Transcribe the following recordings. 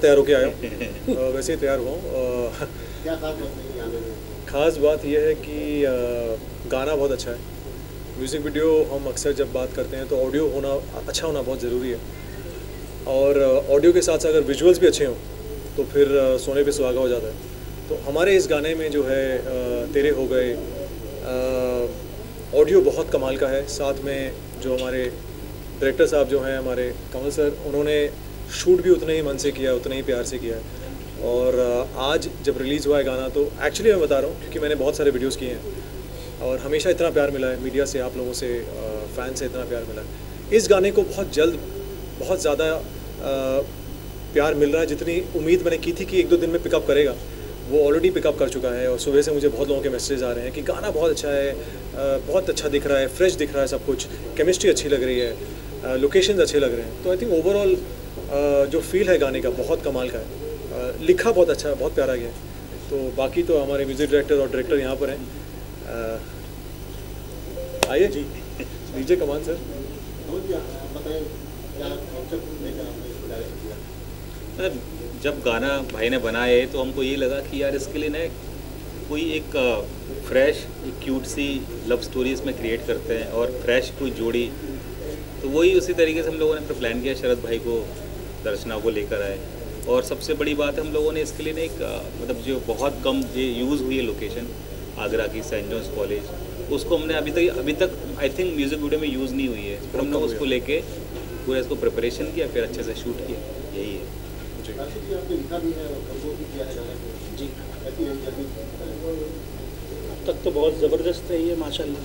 आज तैयार होके आया हूँ। वैसे ही तैयार हुआ खास बात यह है कि गाना बहुत अच्छा है। म्यूज़िक वीडियो हम अक्सर जब बात करते हैं तो ऑडियो होना अच्छा होना बहुत ज़रूरी है। और ऑडियो के साथ साथ अगर विजुअल्स भी अच्छे हों तो फिर सोने पे सुहागा हो जाता है। तो हमारे इस गाने में जो है तेरे हो गए ऑडियो बहुत कमाल का है। साथ में जो हमारे डायरेक्टर साहब जो हैं हमारे कमल सर उन्होंने शूट भी उतने ही मन से किया, उतने ही प्यार से किया है। और आज जब रिलीज़ हुआ है गाना तो एक्चुअली मैं बता रहा हूँ, क्योंकि मैंने बहुत सारे वीडियोस किए हैं। और हमेशा इतना प्यार मिला है मीडिया से, आप लोगों से फ़ैन से इतना प्यार मिला है। इस गाने को बहुत जल्द, बहुत ज़्यादा प्यार मिल रहा है। जितनी उम्मीद मैंने की थी कि एक दो दिन में पिकअप करेगा, वो ऑलरेडी पिकअप कर चुका है। और सुबह से मुझे बहुत लोगों के मैसेज आ रहे हैं कि गाना बहुत अच्छा है बहुत अच्छा दिख रहा है फ्रेश दिख रहा है सब कुछ केमिस्ट्री अच्छी लग रही है लोकेशंस अच्छे लग रहे हैं। तो आई थिंक ओवरऑल जो फील है गाने का बहुत कमाल का है। लिखा बहुत अच्छा है बहुत प्यारा गया तो बाकी तो हमारे म्यूज़िक डायरेक्टर और डायरेक्टर यहाँ पर हैं। आइए। जी। कमान सर कमल किया सर जब गाना भाई ने बनाए तो हमको ये लगा कि यार इसके लिए ना कोई एक फ्रेश एक क्यूट सी लव स्टोरी इसमें क्रिएट करते हैं और फ्रेश कोई जोड़ी। तो वही उसी तरीके से हम लोगों ने फिर प्लान किया शरद भाई को। दर्शना को लेकर आए। और सबसे बड़ी बात है हम लोगों ने इसके लिए ना एक मतलब जो बहुत कम ये यूज़ हुई है लोकेशन आगरा की सेंट जॉन्स कॉलेज उसको हमने अभी तक अभी तक आई थिंक म्यूज़िक वीडियो में यूज़ नहीं हुई है। फिर हमने उसको लेके पूरा इसको प्रिपरेशन किया फिर अच्छे से शूट किया। यही है। जी। है। है है अब तक तो बहुत ज़बरदस्त रही है माशाल्लाह।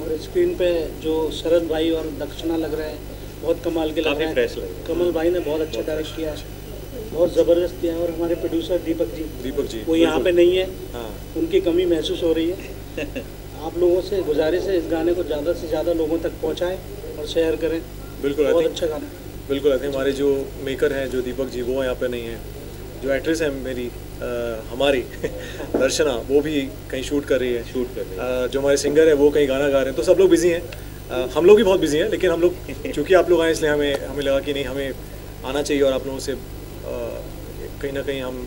और स्क्रीन पे जो शरद भाई और दक्षिणा लग रहे हैं बहुत कमाल के लग रहे हैं। कमल भाई ने बहुत अच्छा डायरेक्ट किया बहुत ज़बरदस्त किया है और हमारे प्रोड्यूसर दीपक जी। दीपक जी वो यहाँ पे नहीं है। हाँ। उनकी कमी महसूस हो रही है। आप लोगों से गुजारिश है इस गाने को ज़्यादा से ज़्यादा लोगों तक पहुँचाएँ और शेयर करें। बिल्कुल बहुत अच्छा गाना बिल्कुल आई थिंक हमारे जो मेकर हैं जो दीपक जी वो यहाँ पे नहीं है। जो एक्ट्रेस है मेरी अ, हमारी दर्शना वो भी कहीं शूट कर रही है। शूट कर रहे हैं। अ, जो हमारे सिंगर है वो कहीं गाना गा रहे हैं। तो सब लोग बिज़ी हैं। हम लोग भी बहुत बिज़ी हैं, लेकिन हम लोग, चूँकि आप लोग आए इसलिए हमें हमें लगा कि नहीं, हमें आना चाहिए और आप लोगों से कहीं ना कहीं हम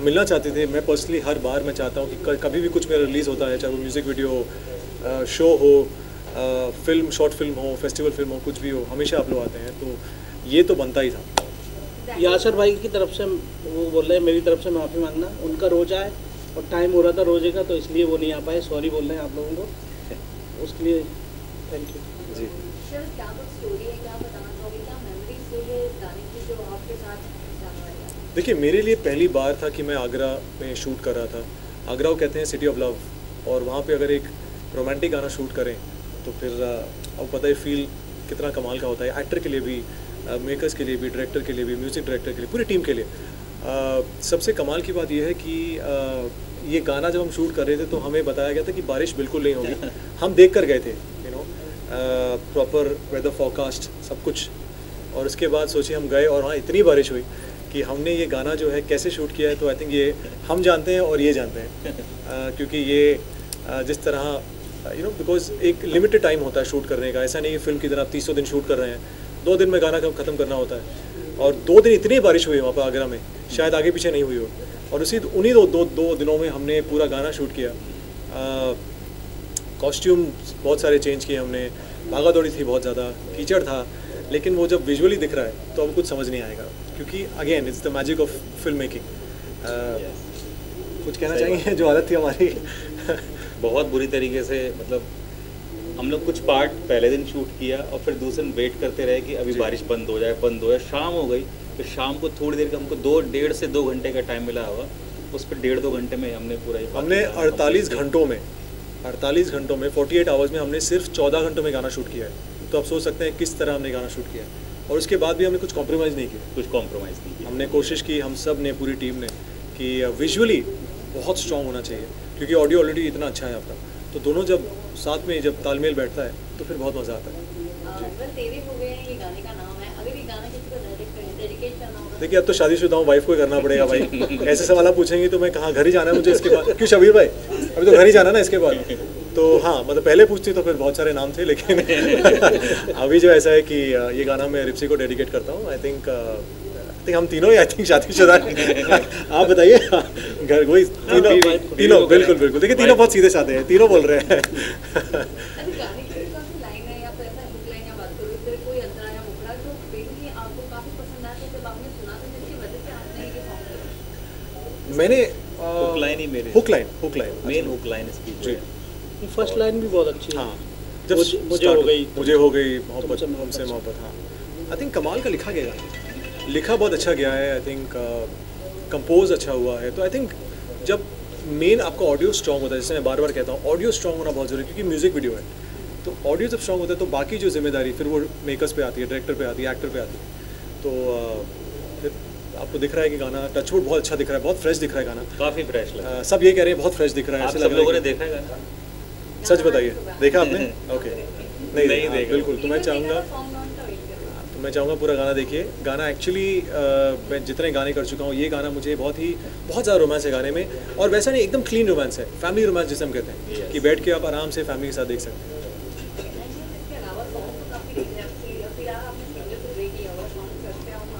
मिलना चाहते थे। मैं पर्सनली हर बार मैं चाहता हूँ कि कभी भी कुछ मेरा रिलीज़ होता है चाहे वो म्यूज़िक वीडियो हो शो हो फ़िल्म शॉर्ट फ़िल्म हो फेस्टिवल फ़िल्म हो, कुछ भी हो, हमेशा आप लोग आते हैं तो ये तो बनता ही था। यासर भाई की तरफ़ से वो बोल रहे हैं, मेरी तरफ़ से माफ़ी मांगना, उनका रोजा है और टाइम हो रहा था, रोज़े का तो इसलिए वो नहीं आ पाए सॉरी बोल रहे हैं आप लोगों को। उसके लिए थैंक यू जी। सर क्या स्टोरी है? क्या बताना चाहोगे क्या मेमोरीज से ये गाने की जो आपके साथ जाने वाली है? देखिए मेरे लिए पहली बार था कि मैं आगरा में शूट कर रहा था। आगरा को कहते हैं सिटी ऑफ़ लव और वहाँ पे अगर एक रोमांटिक गाना शूट करें तो फिर अब पता है फील कितना कमाल का होता है। एक्टर के लिए भी मेकर्स के लिए भी डायरेक्टर के लिए भी म्यूज़िक डायरेक्टर के लिए पूरी टीम के लिए। अ, सबसे कमाल की बात यह है कि अ, ये गाना जब हम शूट कर रहे थे तो हमें बताया गया था कि बारिश बिल्कुल नहीं होगी। हम देख कर गए थे। प्रॉपर वेदर फोरकास्ट सब कुछ। और उसके बाद सोचिए हम गए और वहाँ इतनी बारिश हुई कि हमने ये गाना जो है कैसे शूट किया है तो आई थिंक ये हम जानते हैं और ये जानते हैं। क्योंकि ये जिस तरह यू नो बिकॉज़ एक लिमिटेड टाइम होता है शूट करने का। ऐसा नहीं कि फ़िल्म की तरह आप तीसों दिन शूट कर रहे हैं। दो दिन में गाना कब ख़त्म करना होता है। और दो दिन इतनी बारिश हुई वहाँ पर आगरा में। शायद आगे पीछे नहीं हुई हो। और उसी उन्हीं दो दो दो दिनों में हमने पूरा गाना शूट किया। कॉस्ट्यूम बहुत सारे चेंज किए हमने। भागा दौड़ी थी बहुत ज़्यादा। कीचड़ था लेकिन वो जब विजुअली दिख रहा है तो अब कुछ समझ नहीं आएगा। क्योंकि again it's the magic of film making कुछ कहना चाहेंगे? जो हालत थी हमारी। बहुत बुरी तरीके से मतलब हम लोग कुछ पार्ट पहले दिन शूट किया और फिर दूसरे दिन वेट करते रहे कि अभी बारिश बंद हो जाए बंद हो जाए। शाम हो गई फिर शाम को थोड़ी देर का हमको दो डेढ़ से दो घंटे का टाइम मिला हुआ उस पर डेढ़ दो घंटे में हमने पूरा हमने बाकी काम 48 complete किया। घंटों में 48 घंटों में 48 आवर्स में हमने सिर्फ़ 14 घंटों में गाना शूट किया है। तो आप सोच सकते हैं किस तरह हमने गाना शूट किया है। और उसके बाद भी हमने कुछ कॉम्प्रोमाइज़ नहीं किया। कुछ कॉम्प्रोमाइज़ नहीं किया। हमने कोशिश की हम सबने पूरी टीम ने कि विजुअली बहुत स्ट्रांग होना चाहिए क्योंकि ऑडियो ऑलरेडी इतना अच्छा है आपका। तो दोनों जब साथ में जब तालमेल बैठता है तो फिर बहुत मज़ा आता है वेल तेरे हो गए ये गाने का नाम है अगर ये गाना किसी को डेडिकेट करना होगा देखिए अब तो शादीशुदा हूँ वाइफ को करना पड़ेगा भाई। ऐसे सवाल आप पूछेंगे तो मैं कहाँ घर ही जाना है मुझे इसके बाद? क्यों शबीर भाई? अभी तो घर ही जाना ना इसके बाद? तो हाँ मतलब पहले पूछती तो फिर बहुत सारे नाम थे लेकिन अभी जो ऐसा है कि ये गाना मैं रिप्सी को डेडिकेट करता हूँ। आई थिंक आई थिंक हम तीनों ही आई थिंक शादीशुदा हैं। आप बताइए घर वही तीनों हाँ, तीनों बिल्कुल बिल्कुल। देखिए तीनों बहुत सीधे साधे हैं तीनों बोल रहे हैं अच्छा गाने की कौन सी लाइन है या फिर ऐसा हुक लाइन या बात करो फिर कोई अंतरा या मुखड़ा जो बेसिकली आपको काफ़ी पसंद आया तो जब आपने सुना तो जिसकी वजह से आपने ये सॉन्ग लिया मैंने Hook line ही मेरे- hook line hook line main hook line इसकी जो। फ़र्स्ट लाइन भी बहुत अच्छी है। हाँ मुझे- मुझे हो गई, मुझे हो गई मोहब्बत हमसे। मोहब्बत। हाँ। आई थिंक कमाल का लिखा गया। लिखा बहुत अच्छा गया है। आई थिंक कंपोज अच्छा हुआ है। तो आई थिंक जब मेन आपका ऑडियो स्ट्रॉन्ग होता है जैसे मैं बार बार कहता हूँ ऑडियो स्ट्रॉन्ग होना बहुत ज़रूरी है क्योंकि म्यूज़िक वीडियो है। तो ऑडियो जब स्ट्रॉन्ग होता है तो बाकी जो ज़िम्मेदारी फिर वो मेकर्स पे आती है डायरेक्टर पे आती है एक्टर पे आती है। तो फिर आपको दिख रहा है कि गाना टचवुड बहुत अच्छा दिख रहा है बहुत फ्रेश दिख रहा है गाना। काफ़ी फ्रेश लगा अ, सब ये कह रहे हैं बहुत फ्रेश दिख रहा है ऐसे लग रहा लोगों है ने देखा है गाना? सच बताइए देखा आपने? ओके। नहीं नहीं हाँ, देखा। बिल्कुल तो मैं चाहूँगा रहा हूँ तो मैं चाहूँगा पूरा गाना देखिए। गाना एक्चुअली मैं जितने गाने कर चुका हूँ ये गाना मुझे बहुत ही बहुत ज़्यादा रोमांस है गाने में। और वैसा नहीं एकदम क्लीन रोमांस है। फैमिली रोमांस जिसे हम कहते हैं कि बैठ के आप आराम से फैमिली के साथ देख सकते हैं इसके अलावा सॉन्ग तो काफ़ी देख रहे हैं फ़िलहाल आपने सिंगल से ब्रेक लिया हुआ सॉन्ग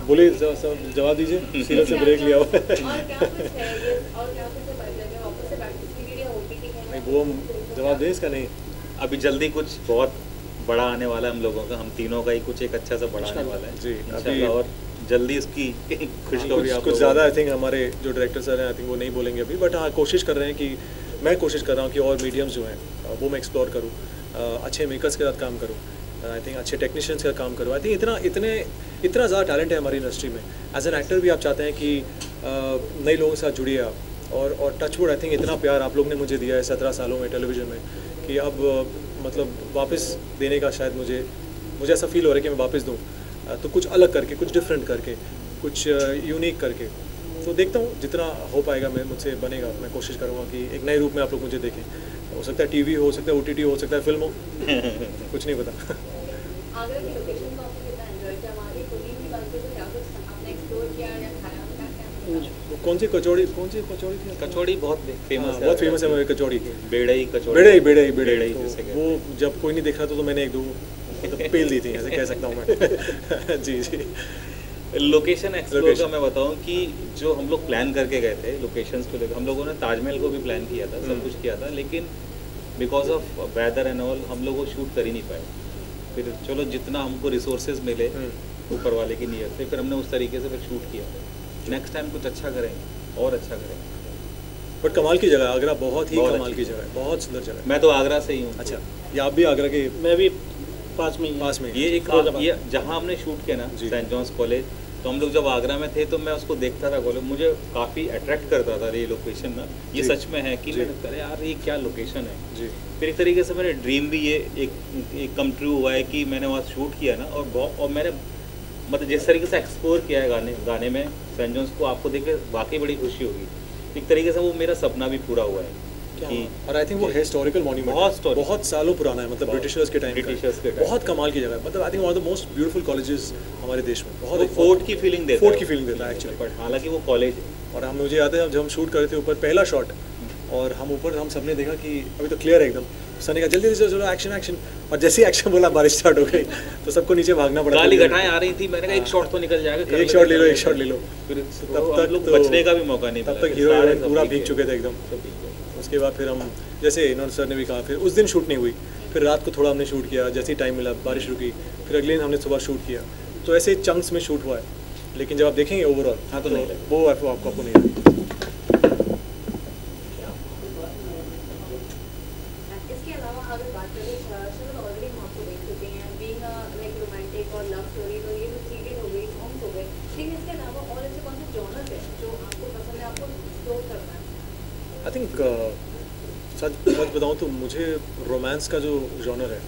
ज- सब जवाब दीजिए सीरियल से ब्रेक लिया हुआ और क्या कुछ ये? और क्या कुछ बदले में वापस से प्रैक्टिस पीरियड या ओटीटी नहीं वो हम जवाब दें इसका? नहीं। अभी जल्दी कुछ बहुत बड़ा आने वाला है हम लोगों का हम तीनों का ही कुछ एक अच्छा सा बड़ा आने वाला है। जी, अभी- और जल्दी उसकी खुशखबरी कुछ कुछ ज़्यादा आई थिंक हमारे जो डायरेक्टर सर हैं आई थिंक वो नहीं बोलेंगे अभी बट हाँ कोशिश कर रहे हैं कि मैं कोशिश कर रहा हूँ कि और मीडियम्स जो हैं वो मैं एक्सप्लोर करूँ अच्छे मेकर्स के साथ काम करूँ आई थिंक अच्छे टेक्नीशियंस का काम करूँ। आई थिंक इतना इतने इतना ज़्यादा टैलेंट है हमारी इंडस्ट्री में. एज एन एक्टर भी आप चाहते हैं कि नए लोगों के साथ जुड़िए आप. और और टचवुड आई थिंक इतना प्यार आप लोग ने मुझे दिया है सत्रह सालों में टेलीविज़न में कि अब मतलब वापस देने का शायद मुझे मुझे ऐसा फील हो रहा है कि मैं वापस दूँ. तो कुछ अलग करके कुछ डिफरेंट करके कुछ यूनिक करके. तो देखता हूँ जितना हो पाएगा मैं मुझसे बनेगा. मैं कोशिश करूँगा कि एक नए रूप में आप लोग मुझे देखें. हो सकता है टीवी हो सकता है ओटीटी हो सकता है फ़िल्म हो. कुछ नहीं पता. आगरा की लोकेशन को आपने कितना एंजॉय किया? वहाँ की कुकिंग की बात करें तो क्या कुछ आपने एक्सप्लोर किया या खाया क्या क्या कौन सी कचौड़ी कौन सी कचौड़ी थी? कचौड़ी बहुत फ़ेमस हाँ, है बहुत फ़ेमस है हमारी कचौड़ी। बेड़ई कचौड़ी। बेड़े बेड़े बेड़े बेड़ई तो। वो जब कोई नहीं देख रहा था तो मैंने एक दो मतलब पेल दी थी ऐसे कह सकता हूँ मैं। जी जी। लोकेशन एक्सप्लोर का. मैं बताऊँ कि जो हम लोग प्लान करके गए थे लोकेशंस को लेकर हम लोगों ने ताजमहल को भी प्लान किया था सब हम्म। कुछ किया था लेकिन because of weather and all हम लोग वो शूट कर ही नहीं पाए। फिर चलो जितना हमको रिसोर्सेज मिले हम्म। ऊपर वाले की नीयत से फिर हमने उस तरीके से फिर शूट किया। नेक्स्ट टाइम कुछ अच्छा करें और अच्छा करें बट कमाल की जगह आगरा बहुत ही बहुत कमाल की जगह है। बहुत सुंदर जगह है। मैं तो आगरा से ही हूँ। अच्छा ये आप भी आगरा के मैं भी पास में ही पास में ये एक ये जहाँ हमने शूट किया ना सेंट जॉन्स कॉलेज तो हम लोग जब आगरा में थे तो मैं उसको देखता था कॉलेज मुझे काफ़ी अट्रैक्ट करता था ये लोकेशन ना। ये सच में है कि। मैंने कहा यार ये क्या लोकेशन है? जी। फिर एक तरीके से मेरे ड्रीम भी ये एक एक कम ट्रू हुआ है कि मैंने वहाँ शूट किया ना और बहुत और मैंने मतलब जिस तरीके से एक्सप्लोर किया है गाने गाने में सेंट जॉन्स को आपको देख के वाकई बड़ी खुशी होगी। एक तरीके से वो मेरा सपना भी पूरा हुआ है। और आई थिंक वो हिस्टोरिकल मॉन्यूमेंट बहुत बहुत सालों पुराना है मतलब ब्रिटिशर्स के टाइम के। बहुत कमाल की जगह है। मतलब I think one of the most beautiful colleges हमारे देश में। बहुत फोर्ट की फीलिंग देता फोर्ट की फीलिंग देता है एक्चुअली बट हालाँकि वो कॉलेज और हम मुझे याद है जब हम शूट कर रहे थे ऊपर पहला शॉट और हम ऊपर हम सबने देखा कि अभी तो क्लियर है एकदम। सर का जल्दी जल्दी चलो एक्शन एक्शन और जैसे ही एक्शन बोला बारिश स्टार्ट हो गई। तो सबको नीचे भागना पड़ा। गाली घटाएँ आ रही थी। मैंने कहा एक शॉट तो निकल जाएगा एक शॉट ले लो एक शॉट ले लो। फिर तब तक तो- बचने का भी मौका नहीं तब तक हीरो पूरा भीग चुके थे एकदम। उसके बाद फिर हम जैसे इन्होंने सर ने भी कहा फिर उस दिन शूट नहीं हुई। फिर रात को थोड़ा हमने शूट किया जैसे ही टाइम मिला बारिश रुकी फिर अगले दिन हमने सुबह शूट किया। तो ऐसे चंक्स में शूट हुआ है। लेकिन जब आप देखेंगे ओवरऑल हाँ, तो नहीं। लगा। वो आपको आपको आपको नहीं आएगा इसके अलावा अगर सच सच बताऊँ तो मुझे रोमांस का जो जॉनर है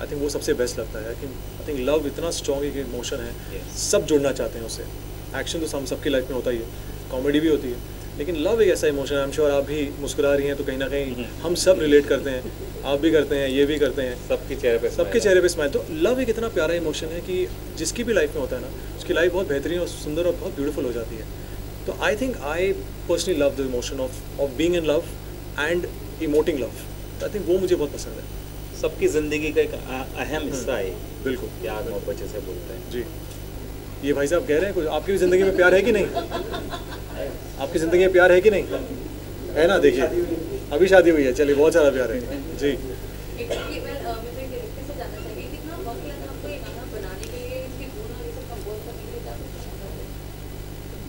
आई थिंक वो सबसे बेस्ट लगता है आई आई थिंक लव इतना स्ट्रॉन्ग एक इमोशन है Yes. सब जुड़ना चाहते हैं उससे एक्शन तो हम सबकी लाइफ में होता ही है कॉमेडी भी होती है लेकिन लव एक ऐसा इमोशन है आई एम श्योर आप भी मुस्कुरा रही हैं तो कहीं ना कहीं हम्म। हम सब रिलेट करते हैं आप भी करते हैं ये भी करते हैं। सबके चेहरे पे सबके चेहरे पे स्माइल तो लव एक इतना प्यारा इमोशन है कि जिसकी भी लाइफ में होता है ना उसकी लाइफ बहुत बेहतरीन और सुंदर और बहुत ब्यूटीफुल हो जाती है। तो I think I personally love the emotion of of being in love and emoting love. तो आई थिंक वो मुझे बहुत पसंद है। सबकी ज़िंदगी का एक अहम हिस्सा है बिल्कुल। प्यार मोहब्बत जैसे बोलते हैं। जी। ये भाई साहब कह रहे हैं कुछ आपकी भी ज़िंदगी में प्यार है कि नहीं? आपकी ज़िंदगी में प्यार है कि नहीं? है ना? देखिए अभी शादी हुई है चलिए बहुत ज़्यादा प्यार है। जी। तो है?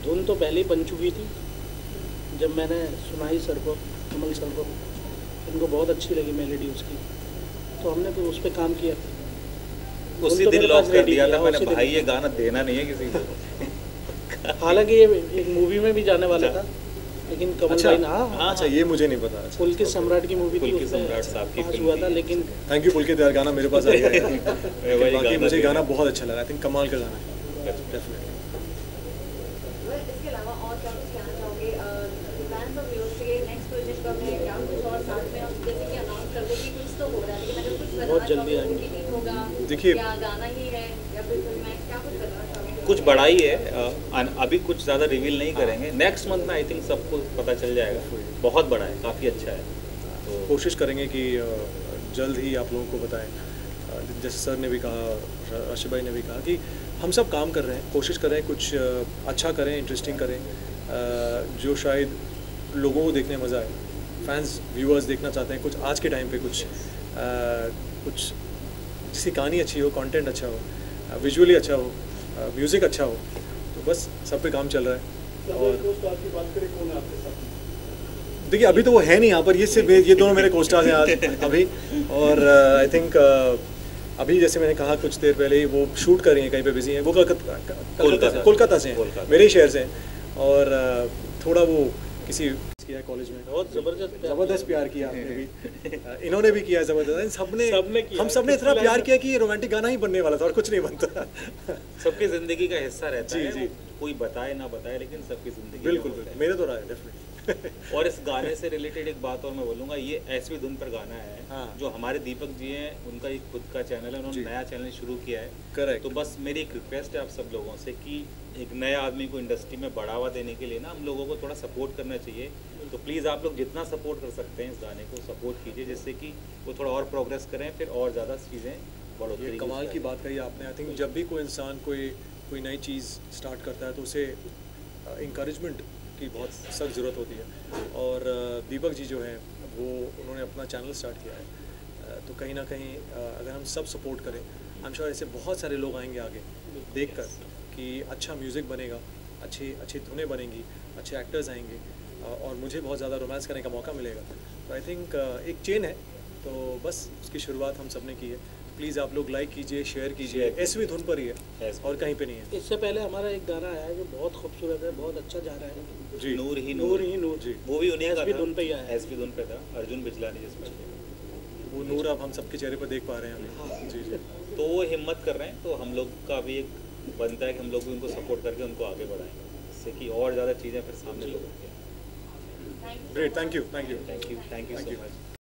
धुन तो पहले ही बन चुकी थी। जब मैंने सुनाई सर को कमल सर को उनको बहुत अच्छी लगी मेलेडी उसकी। तो हमने तो उस पर काम किया। उसी तो दिन मेरे लॉक कर दिया था मैंने भाई ये गाना देना नहीं है किसी को। हालाँकि ये एक मूवी में भी जाने वाला था लेकिन कमल अच्छा। भाई ने। हाँ हाँ अच्छा ये मुझे नहीं पता। अच्छा पुलकित सम्राट की मूवी थी पुलकित सम्राट साहब की पास फ़िल्म हुआ था लेकिन थैंक यू पुलकित यार गाना मेरे पास आ गया है। बाकी गाना मुझे गाना बहुत अच्छा लगा। आई थिंक कमाल का गाना है। हूँ। डेफिनेटली Well, इसके अलावा और क्या कुछ कहना चाहोगे प्लान्स ऑफ़ व्यूज़ के नेक्स्ट प्रोजेक्ट कब है क्या कुछ और साथ में हम जैसे कि अनाउंस कर दो कि कुछ तो हो रहा है लेकिन अगर कुछ बहुत जल्दी आएँगे। होगा देखिए- या गाना ही है या फिर फ़िल्म है क्या कुछ बड़ा ही है अभी कुछ ज़्यादा रिवील नहीं करेंगे। नेक्स्ट मंथ में आई थिंक सबको पता चल जाएगा। बहुत बड़ा है काफ़ी अच्छा है। तो कोशिश करेंगे कि जल्द ही आप लोगों को बताएँ। जैसे सर ने भी कहा र- रशिद भाई ने भी कहा कि हम सब काम कर रहे हैं कोशिश कर रहे हैं कुछ अच्छा करें इंटरेस्टिंग करें। जो शायद लोगों को देखने मज़ा आए। फैंस व्यूअर्स देखना चाहते हैं। कुछ आज के टाइम पे कुछ अ, कुछ जिसकी कहानी अच्छी हो कंटेंट अच्छा हो विजुअली अच्छा हो म्यूज़िक अच्छा हो तो बस सब पे काम चल रहा है। और देखिए अभी तो वो है नहीं यहाँ पर। ये सिर्फ़ ये दोनों मेरे कोस्टार्स हैं आज अभी। और आई थिंक अभी जैसे मैंने कहा कुछ देर पहले ही वो शूट कर रही हैं कहीं पे बिज़ी हैं। वो कलकत्ता कोलकाता से कोलकाता से हैं। मेरे ही शहर से हैं। और थोड़ा वो किसी किया कॉलेज में। बहुत ज़बरदस्त ज़बरदस्त प्यार किया आपने भी। इन्होंने भी किया ज़बरदस्त। इन सबने सबने किया। हम। सबने इतना प्यार किया कि ये रोमांटिक गाना ही बनने वाला था और कुछ नहीं बनता। सबकी ज़िंदगी का हिस्सा रहता जी, है। जी। कोई बताए ना बताए लेकिन सबकी ज़िंदगी बिल्कुल बिल्कुल मेरे तो रहा है डेफिनेटली और इस गाने से रिलेटेड एक बात और मैं बोलूँगा ये एसवी धुन पर गाना है हाँ। जो हमारे दीपक जी हैं उनका एक खुद का चैनल है उन्होंने नया चैनल शुरू किया है। करेक्ट तो बस मेरी एक रिक्वेस्ट है आप सब लोगों से कि एक नए आदमी को इंडस्ट्री में बढ़ावा देने के लिए ना हम लोगों को थोड़ा सपोर्ट करना चाहिए। तो प्लीज़ आप लोग जितना सपोर्ट कर सकते हैं इस गाने को सपोर्ट कीजिए जिससे कि वो थोड़ा और प्रोग्रेस करें फिर और ज़्यादा चीज़ें बढ़ोतरी ये कमाल की बात कही आपने। आई थिंक जब भी कोई इंसान कोई कोई नई चीज़ स्टार्ट करता है तो उसे इंकरेजमेंट की बहुत सख्त ज़रूरत होती है। और दीपक जी जो हैं वो उन्होंने अपना चैनल स्टार्ट किया है। तो कहीं ना कहीं अगर हम सब सपोर्ट करें आई एम श्योर ऐसे बहुत सारे लोग आएँगे आगे देख कर कि अच्छा म्यूज़िक बनेगा अच्छी अच्छी धुनें बनेंगी अच्छे एक्टर्स आएँगे और मुझे बहुत ज़्यादा रोमांस करने का मौका मिलेगा। तो आई थिंक एक चेन है तो बस उसकी शुरुआत हम सबने की है। प्लीज़ आप लोग लाइक कीजिए शेयर कीजिए एस वी धुन पर ही है और कहीं पे नहीं है। इससे पहले हमारा एक गाना आया है जो बहुत खूबसूरत है बहुत अच्छा जा रहा है। जी। नूर ही नूर ही नूर। जी। वो भी उन्हीं का SV धुन पे ही आया है। एसपी धुन पे था अर्जुन बिजलानी जिसमें वो नूर आप हम सबके चेहरे पर देख पा रहे हैं। जी जी। तो वो हिम्मत कर रहे हैं तो हम लोग का भी एक बनता है कि हम लोग भी उनको सपोर्ट करके उनको आगे बढ़ाएँगे जिससे कि और ज़्यादा चीज़ें फिर सामने लोगों के thank you great thank you thank you thank you thank you so much